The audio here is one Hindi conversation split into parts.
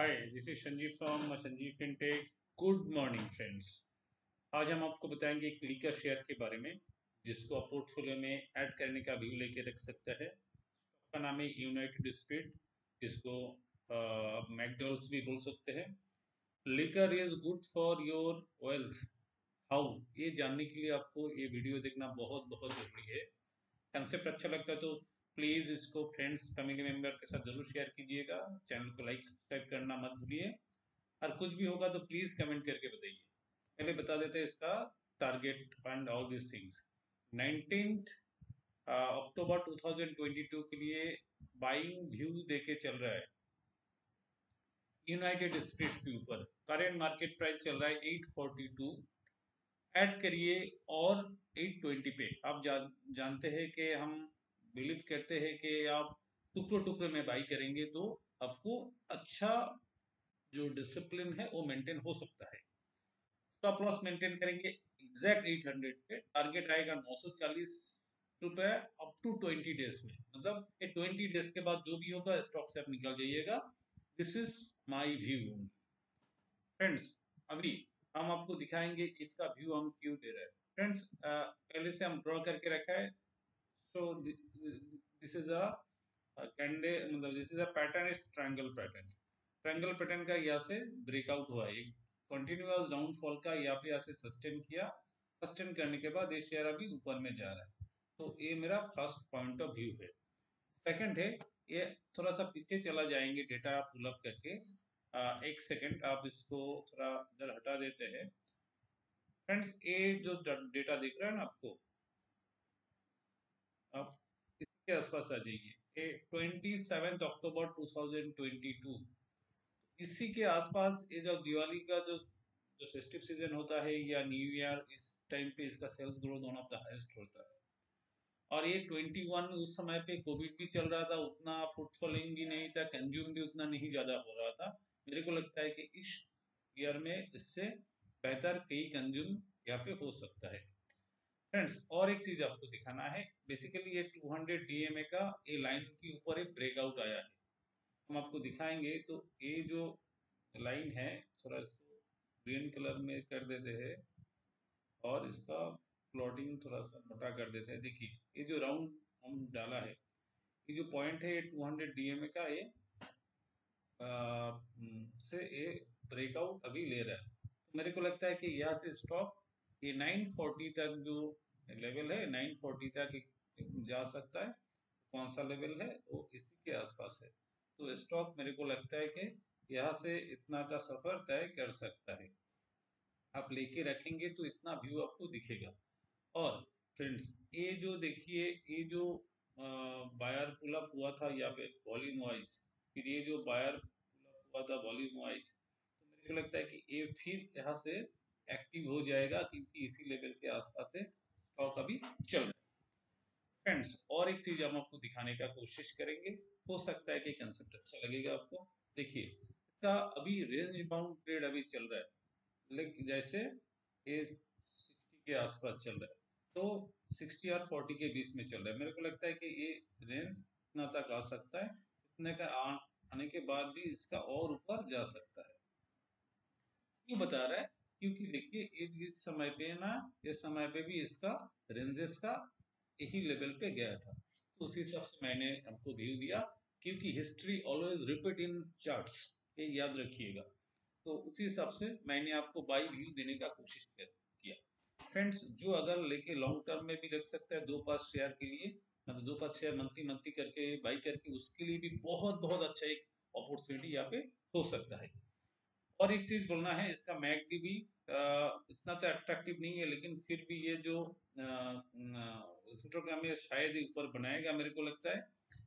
Hi this is Sanjeev from Sanjeev fintech good morning friends आज हम आपको बताएँगे एक लीकर शेयर के बारे में, जिसको आप पोर्टफोलियो में ऐड करने का व्यू लेके रख सकता है। का नाम है यूनाइटेड स्पीड जिसको आप मैकडोल्स भी बोल सकते हैं। Liquor is good for your wealth how ये जानने के लिए आपको ये वीडियो देखना बहुत बहुत ज़रूरी है। कंसेप्ट अच्छा लगता है तो प्लीज़ इसको फ्रेंड्स फैमिली मेंबर के साथ ज़रूर शेयर कीजिएगा। चैनल को लाइक सब्सक्राइब करना मत भूलिए। और कुछ भी होगा तो प्लीज़ कमेंट करके बताइए। पहले बता देते हैं इसका target and all this things nineteen October 2022 के लिए बाइंग व्यू देके चल रहा है। यूनाइटेड स्टेट के ऊपर। करेंट मार्केट प्राइस चल रहा है 842 ऐड करिए और 820 पे। आप जा, जानते हैं कि हम बिलीव करते हैं कि आप टुकड़ों टुकड़े में बाई करेंगे तो आपको अच्छा जो डिसिप्लिन है, वो मेंटेन हो सकता है। स्टॉप लॉस मेंटेन करेंगे एग्जैक्ट 800 पे। टारगेट आएगा 940 रुपए अप टू 20 डेज़ में। मतलब ये 20 डेज़ के बाद जो भी होगा स्टॉक से आप निकल जाइएगा। This is my view friends अभी हम आपको दिखाएँगे, इसका व्यू हम क्यों दे रहे हैं। फ्रेंड्स पहले से हम ड्रॉ करके रखा है। So is a, a कैंडे मतलब this is a pattern is triangle pattern triangle pattern का यहाँ से ब्रेकआउट हुआ। है कंटिन्यूअस डाउनफॉल का यहाँ पे यहाँ से सस्टेन किया। सस्टेन करने के बाद ये शेयर अभी ऊपर में जा रहा है। तो ये मेरा फ़र्स्ट पॉइंट ऑफ़ व्यू है। सेकंड है ये थोड़ा सा पीछे चला जाएँगे डेटा पुलअप करके। आ, एक सेकंड आप इसको थोड़ा इधर हटा देते हैं। फ्रेंड्स ये जो डेटा दिख रहा है ना आपको आप इसके आसपास आ जाइए ट्वेंटी सेवेंथ अक्टूबर 2022 इसी के आसपास ये जो दिवाली का जो जो फेस्टिव सीज़न होता है या न्यू ईयर इस टाइम पे इसका sales growth one of the highest होता है। और ये 21 उस समय पे कोविड भी चल रहा था, उतना फुटफॉलिंग भी नहीं था कंज्यूम भी उतना नहीं ज़्यादा हो रहा था। मेरे को लगता है कि इस ईयर में इससे बेहतर कई कंज्यूम यहाँ पे हो सकता है। फ्रेंड्स और एक चीज़ आपको दिखाना है। बेसिकली ये 200 डीएमए का ये लाइन के ऊपर एक ब्रेकआउट आया है। हम आपको दिखाएँगे तो ये जो लाइन है, थोड़ा इसको ग्रीन कलर में कर देते हैं और इसका प्लॉटिंग थोड़ा सा मोटा कर देते हैं। देखिए, ये जो राउंड हम डाला है, ये जो पॉइंट है ये 200 डीएमए का ये से ये ब्रेकआउट अभी ले रहा है। मेरे को लगता है कि यहाँ से स्टॉक ये 940 तक जो लेवल है 940 तक जा सकता है। कौन सा लेवल है? वो इसी के आसपास है। तो स्टॉक मेरे को लगता है कि यहाँ से इतना का सफ़र तय कर सकता है। आप लेके रखेंगे तो इतना व्यू आपको दिखेगा। और फ्रेंड्स ये जो देखिए, ये जो बायर पुलअप हुआ था या पे वॉल्यूम वाइज फिर ये जो बायर पुलअप हुआ था वॉल्यूम वाइज तो मेरे को लगता है कि ये फिर यहाँ से एक्टिव हो जाएगा क्योंकि इसी लेवल के आसपास से स्टॉक अभी चल रहा फ्रेंड्स और एक चीज़ हम आपको दिखाने का कोशिश करेंगे। हो सकता है कि कंसेप्ट अच्छा लगेगा आपको। देखिए, इसका अभी रेंज बाउंड ट्रेड अभी चल रहा है। लेकिन जैसे ये सिक्सटी के आसपास चल रहा है। तो सिक्सटी और फोर्टी के बीच में चल रहा है। मेरे को लगता है कि ये रेंज इतना तक आ सकता है। इतने का आने के बाद भी इसका और ऊपर जा सकता है। क्यों बता रहा है क्योंकि देखिए इस समय पे ना, इस समय पे भी इसका रेंजेस का यही लेवल पे गया था। तो उसी हिसाब से मैंने आपको व्यू दिया, क्योंकि history always repeat in charts ये याद रखिएगा। तो उसी हिसाब से मैंने आपको बाई व्यू देने का कोशिश किया। फ्रेंड्स जो अगर लेके लॉन्ग टर्म में भी रख सकता है, दो पास शेयर के लिए मतलब दो पास शेयर मंथली मंथली करके बाई करके, उसके लिए भी बहुत बहुत अच्छा एक अपॉर्चुनिटी यहाँ पे हो सकता है। और एक चीज़ बोलना है, इसका मैगडी भी इतना तो अट्रैक्टिव नहीं है, लेकिन फिर भी ये जो इंस्टोग्राम में शायद ही ऊपर बनाएगा मेरे को लगता है,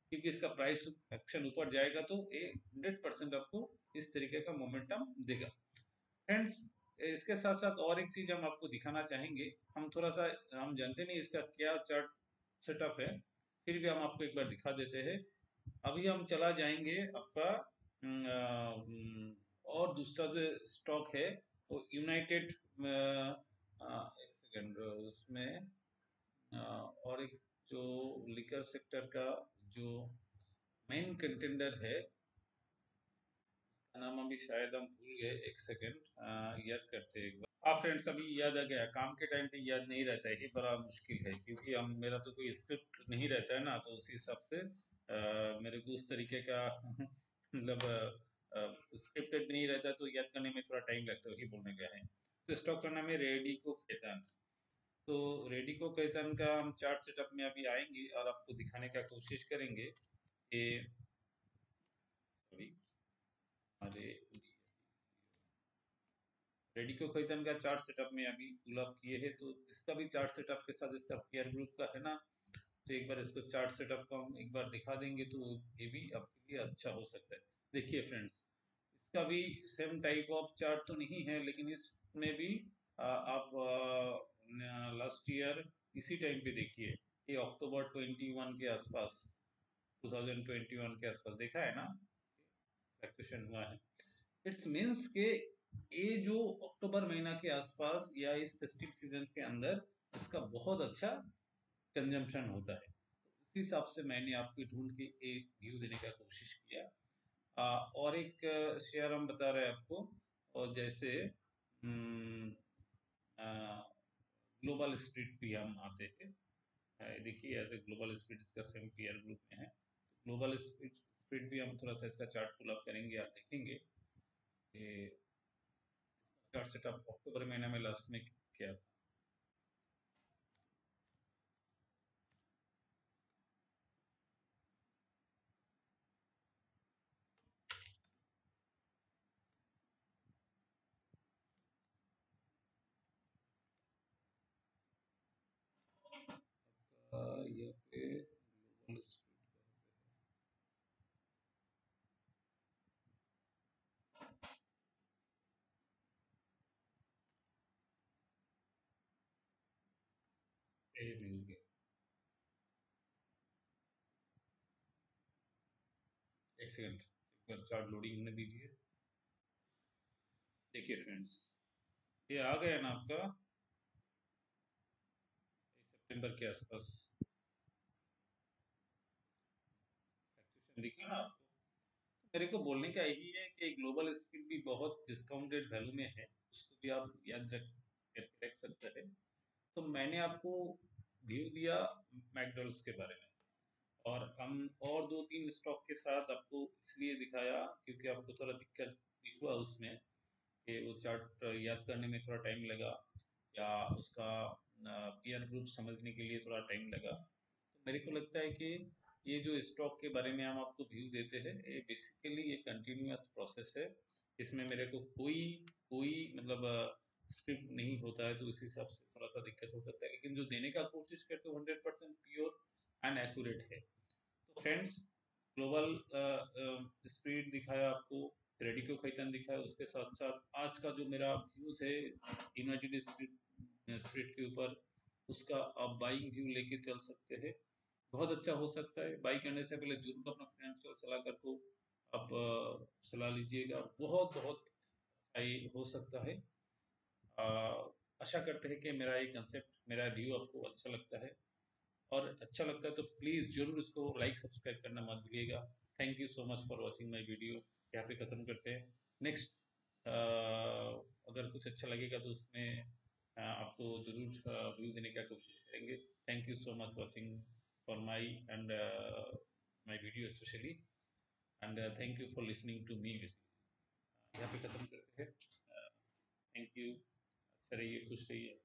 क्योंकि इसका प्राइस एक्शन ऊपर जाएगा तो ये हंड्रेड परसेंट आपको इस तरीके का मोमेंटम देगा। फ्रेंड्स इसके साथ साथ और एक चीज़ हम आपको दिखाना चाहेंगे, हम थोड़ा सा, हम जानते नहीं इसका क्या चार्ट सेटअप है, फिर भी हम आपको एक बार दिखा देते हैं। अभी हम चला जाएँगे आपका और दूसरा जो स्टॉक है वो यूनाइटेड एक सेकेंड उसमें और एक जो लिकर सेक्टर का जो मेन कंटेंडर है नाम अभी शायद हम भूल गए एक सेकेंड याद करते एक बार। हाँ फ्रेंड्स अभी याद आ गया काम के टाइम पे याद नहीं रहता है ये बड़ा मुश्किल है क्योंकि हम मेरा तो कोई स्क्रिप्ट नहीं रहता है ना तो उसी हिसाब से आ, मेरे को उस तरीके का मतलब स्क्रिप्टेड नहीं रहता तो याद करने में थोड़ा टाइम लगता है, वही बोलने का है। तो स्टॉक करना में रेडी को खेतन तो रेडी को खेतन का हम चार्ट सेटअप में अभी आएँगे और आपको दिखाने का कोशिश करेंगे कि सॉरी अरे रेडी को खैतन का चार्ट सेटअप में अभी पुल अप किए हैं तो इसका भी चार्ट सेटअप के साथ इसका पेयर ग्रुप का है ना? तो एक बार इसको चार्ट सेटअप का हम एक बार दिखा देंगे तो ये भी आपके लिए अच्छा हो सकता है। देखिए फ्रेंड्स इसका भी सेम टाइप ऑफ़ चार्ट तो नहीं है लेकिन इसमें भी आ, आप लास्ट ईयर इसी टाइम पे देखिए ये अक्टूबर 21 के आसपास 2021 के आसपास देखा है ना? फ्लक्चुएशन हुआ है। इट्स मीन्स के ये जो अक्टूबर महीना के आसपास या इस फेस्टिव सीज़न के अंदर इसका बहुत अच्छा कंजम्पशन होता है। तो इस हिसाब से मैंने आपकी ढूंढ के एक व्यू देने का कोशिश किया। और एक शेयर हम बता रहे हैं आपको, और जैसे ग्लोबल स्प्रिट भी हम आते थे देखिए ऐसे ग्लोबल स्प्रिट इसका सेम पीयर ग्रुप में है। ग्लोबल स्प्रिट स्प्रिट भी हम थोड़ा सा इसका चार्ट पुल अप करेंगे, आप देखेंगे। चार्ट सेटअप अक्टूबर महीने में लास्ट में किया था यहाँ पे मिल एक सेकंड एक बार चार्ट लोडिंग होने दीजिए देखिए फ्रेंड्स ये आ गया ना आपका? सितंबर के आसपास। दिखा ना आपको। मेरे को बोलने का यही है कि ग्लोबल स्पीड भी बहुत डिस्काउंटेड वैल्यू में है, उसको भी आप याद रख, करके रख सकते हैं। तो मैंने आपको व्यू दिया मैकडोल्स के बारे में। और हम और दो तीन स्टॉक के साथ आपको इसलिए दिखाया क्योंकि आपको थोड़ा दिक्कत हुआ उसमें कि वो चार्ट याद करने में थोड़ा टाइम लगा या उसका पीआर ग्रुप समझने के लिए थोड़ा टाइम लगा। तो मेरे को लगता है कि ये जो स्टॉक के बारे में हम आपको व्यू देते हैं, ये बेसिकली ये कंटिन्यूस प्रोसेस है। इसमें मेरे को कोई कोई मतलब स्क्रिप्ट नहीं होता है तो इस हिसाब से थोड़ा सा दिक्कत हो सकता है। लेकिन जो देने का कोशिश करते हो hundred percent pure and accurate है। तो फ्रेंड्स ग्लोबल स्पीड दिखाया आपको रेडिको खैतन दिखाया? उसके साथ साथ आज का जो मेरा व्यूज़ है यूनाइटेड स्प्रिट के ऊपर, उसका आप बाइंग व्यू लेके चल सकते हैं। बहुत अच्छा हो सकता है। बाई करने से पहले ज़रूर अपना फाइनेंशियल सलाहकार को आप सलाह लीजिएगा। बहुत बहुत हो सकता है। आशा करते हैं कि मेरा ये कंसेप्ट मेरा व्यू आपको अच्छा लगता है। और अच्छा लगता है तो प्लीज़ ज़रूर इसको लाइक सब्सक्राइब करना मत भूलिएगा। Thank you so much for watching my video यहाँ पे ख़त्म करते हैं। नेक्स्ट अगर कुछ अच्छा लगेगा तो उसमें आपको ज़रूर व्यू देने का कोशिश करेंगे। Thank you so much watching for my and my video specially and thank you for listening to me basically यहाँ पे ख़त्म करते हैं थैंक यू अच्छा रहिए खुश रहिए